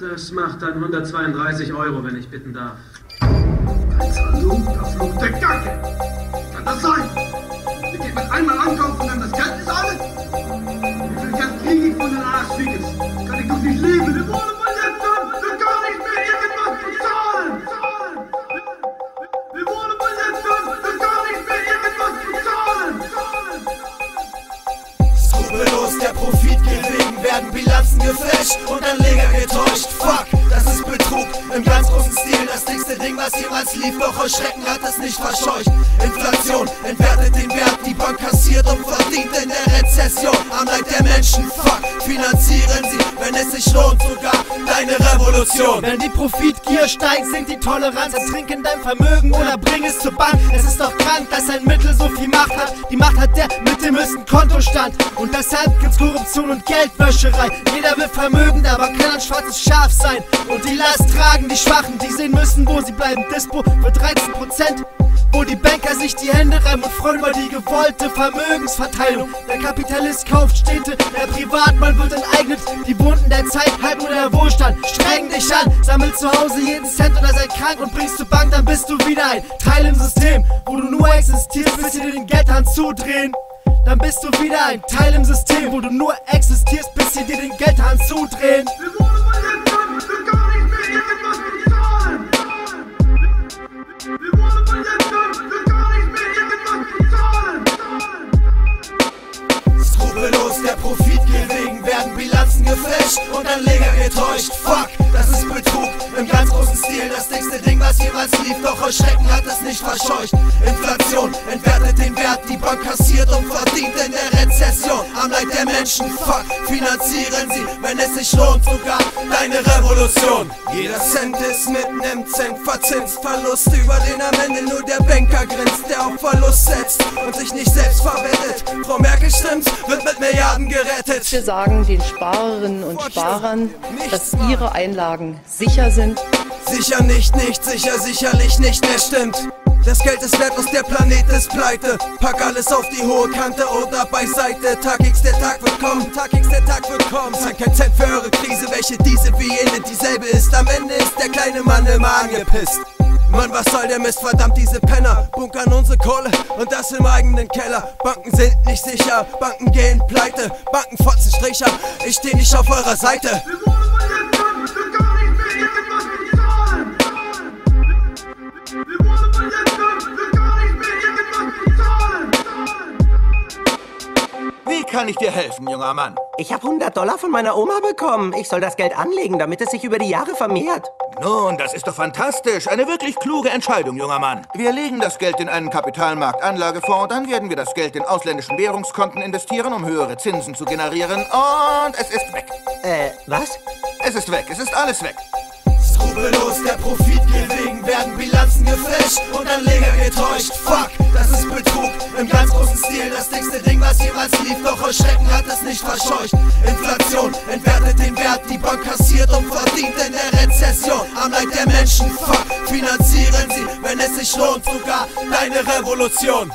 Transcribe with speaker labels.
Speaker 1: Das macht dann 132 Euro, wenn ich bitten darf.
Speaker 2: Da flog der Gacke. Kann das sein? Wir gehen mit einmal einkaufen und dann das Geld ist alles? Wie viel Geld kriege ich von den Arschfickers? Kann ich doch nicht leben. Wir wollen mal jetzt haben. Wir gar nicht mehr irgendwas bezahlen. Wir wollen mal jetzt haben. Wir gar nicht mehr irgendwas bezahlen.
Speaker 3: Skrupellos der Profit gering, werden Bilanzen gefälscht und Anleger getäuscht. Fuck, das ist Betrug im ganz großen Stil. Das dickste Ding, was jemals lief, doch euch Schrecken hat es nicht verscheucht. Inflation entwertet den Wert, die Bank kassiert und verdient in der Rezession. Am Leid der Menschen, fuck, finanzieren sie, wenn es sich lohnt, sogar deine Revolution.
Speaker 4: Wenn die Profitgier steigt, sinkt die Toleranz. Ertrinken dein Vermögen oder bring es zur Bank. Es ist doch krank, dass ein Mittel so viel Macht hat. Die Macht hat der mit dem höchsten Kontostand. Und deshalb gibt's Korruption und Geldwäscherei. Jeder will Vermögen, aber kann ein schwarzes Schaf sein. Und die Last tragen die Schwachen, die sehen müssen, wo sie bleiben. Dispo für 13%. Wo die Banker sich die Hände reiben und freuen über die gewollte Vermögensverteilung. Der Kapitalist kauft Städte, der Privatmann wird enteignet. Die Wunden der Zeit halten nur der Wohlstand. Streng dich an, sammel zu Hause jeden Cent oder sei krank und bringst zur Bank, dann bist du wieder ein Teil im System, wo du nur existierst, bis sie dir den Geldhahn zudrehen. Dann bist du wieder ein Teil im System, wo du nur existierst, bis sie dir den Geldhahn zudrehen.
Speaker 3: Der Profit gering, werden Bilanzen gefälscht und Anleger getäuscht. Fuck, das ist Betrug im ganz großen Stil. Das dickste Ding, was jemals lief, doch euch Schrecken hat es nicht verscheucht. Inflation entwertet den Wert, die Bank kassiert und verdient in der Rezession. Am Leid der Menschen, fuck, finanzieren sie, wenn es sich lohnt, sogar deine Revolution. Jeder Cent ist mit nem Cent verzinst. Verlust, über den am Ende nur der Banker grinst, der auf Verlust setzt und sich nicht selbst verwettet. Frau Merkel stimmt's, wird mit Milliarden gerettet.
Speaker 5: Wir sagen den Sparerinnen und Sparern, dass ihre Einlagen sicher sind.
Speaker 3: Sicher nicht, nicht sicher, sicherlich nicht mehr stimmt. Das Geld ist wertlos, der Planet ist pleite. Pack alles auf die hohe Kante oder beiseite. Tag X, der Tag wird kommen, Tag X, der Tag wird kommen. Zeig kein Cent für eure Krise, welche diese wie jene dieselbe ist. Am Ende ist der kleine Mann immer angepisst. Mann, was soll der Mist, verdammt diese Penner Bunkern unsere Kohle und das im eigenen Keller Banken sind nicht sicher, Banken gehen pleite Banken fotzen Stricher, ich steh nicht auf eurer Seite
Speaker 6: kann ich dir helfen, junger Mann?
Speaker 7: Ich habe 100 Dollar von meiner Oma bekommen. Ich soll das Geld anlegen, damit es sich über die Jahre vermehrt.
Speaker 6: Nun, das ist doch fantastisch. Eine wirklich kluge Entscheidung, junger Mann. Wir legen das Geld in einen Kapitalmarktanlagefonds, dann werden wir das Geld in ausländischen Währungskonten investieren, um höhere Zinsen zu generieren. Und es ist weg.
Speaker 7: Äh, was?
Speaker 6: Es ist weg. Es ist alles weg.
Speaker 3: Skrupellos der Profit gering, werden Bilanzen gefälscht und Anleger getäuscht. Fuck, das ist Betrug im ganz großen Stil. Das dickste Ding, was jemals lief, doch euch Schrecken hat es nicht verscheucht. Inflation entwertet den Wert, die Bank kassiert und verdient in der Rezession. Am Leid der Menschen, fuck, finanzieren sie, wenn es sich lohnt, sogar deine Revolution.